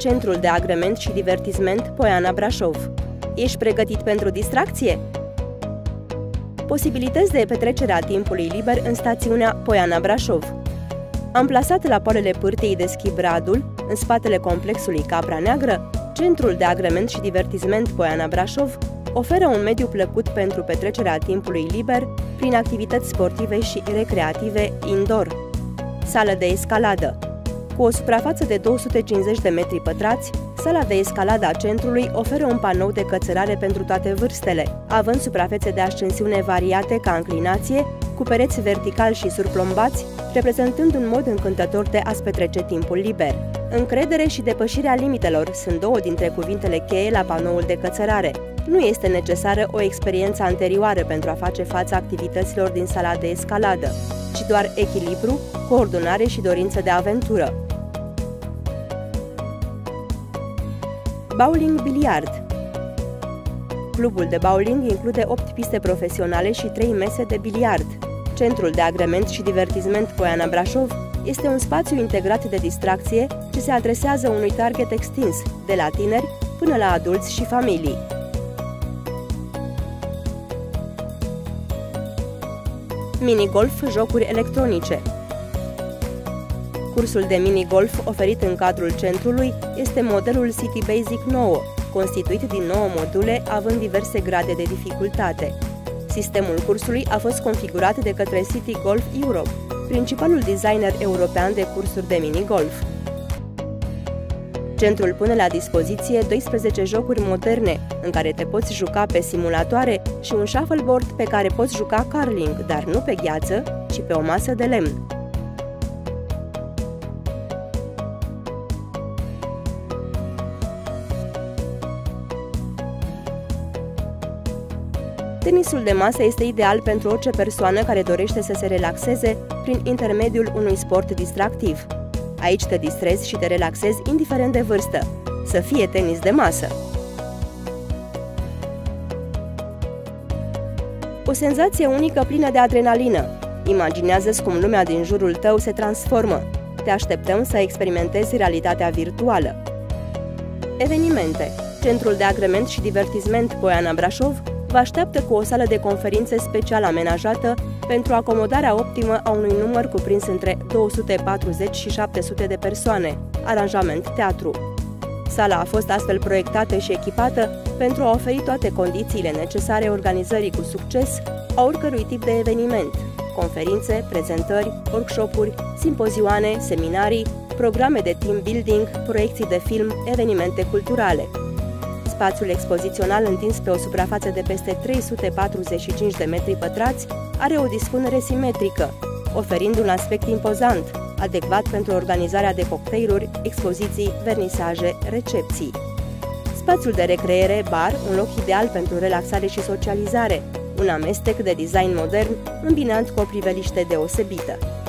Centrul de Agrement și Divertisment Poiana Brașov. Ești pregătit pentru distracție? Posibilități de petrecere a timpului liber în stațiunea Poiana Brașov. Amplasat la poalele pârtiei de schi Bradul, în spatele complexului Capra Neagră, Centrul de Agrement și Divertisment Poiana Brașov oferă un mediu plăcut pentru petrecerea timpului liber prin activități sportive și recreative indoor. Sală de escaladă Cu o suprafață de 250 de metri pătrați, sala de escaladă a centrului oferă un panou de cățărare pentru toate vârstele, având suprafețe de ascensiune variate ca înclinație, cu pereți verticali și surplombați, reprezentând un mod încântător de a-ți petrece timpul liber. Încredere și depășirea limitelor sunt două dintre cuvintele cheie la panoul de cățărare. Nu este necesară o experiență anterioară pentru a face față activităților din sala de escaladă, ci doar echilibru, coordonare și dorință de aventură. Bowling Biliard Clubul de bowling include 8 piste profesionale și 3 mese de biliard. Centrul de agrement și divertisment Poiana Brașov este un spațiu integrat de distracție ce se adresează unui target extins, de la tineri până la adulți și familii. Minigolf jocuri electronice Cursul de minigolf oferit în cadrul centrului este modelul City Basic 9, constituit din 9 module având diverse grade de dificultate. Sistemul cursului a fost configurat de către City Golf Europe, principalul designer european de cursuri de minigolf. Centrul pune la dispoziție 12 jocuri moderne, în care te poți juca pe simulatoare și un shuffleboard pe care poți juca curling, dar nu pe gheață, ci pe o masă de lemn. Tenisul de masă este ideal pentru orice persoană care dorește să se relaxeze prin intermediul unui sport distractiv. Aici te distrezi și te relaxezi indiferent de vârstă. Să fie tenis de masă! O senzație unică plină de adrenalină. Imaginează cum lumea din jurul tău se transformă. Te așteptăm să experimentezi realitatea virtuală. Evenimente Centrul de Agrement și Divertisment Poiana Brașov vă așteaptă cu o sală de conferințe special amenajată pentru acomodarea optimă a unui număr cuprins între 240 și 700 de persoane, aranjament teatru. Sala a fost astfel proiectată și echipată pentru a oferi toate condițiile necesare organizării cu succes a oricărui tip de eveniment, conferințe, prezentări, workshopuri, simpozioane, seminarii, programe de team building, proiecții de film, evenimente culturale. Spațiul expozițional întins pe o suprafață de peste 345 de metri pătrați are o dispunere simetrică, oferind un aspect impozant, adecvat pentru organizarea de cocktailuri, expoziții, vernisaje, recepții. Spațiul de recreere, bar, un loc ideal pentru relaxare și socializare, un amestec de design modern îmbinat cu o priveliște deosebită.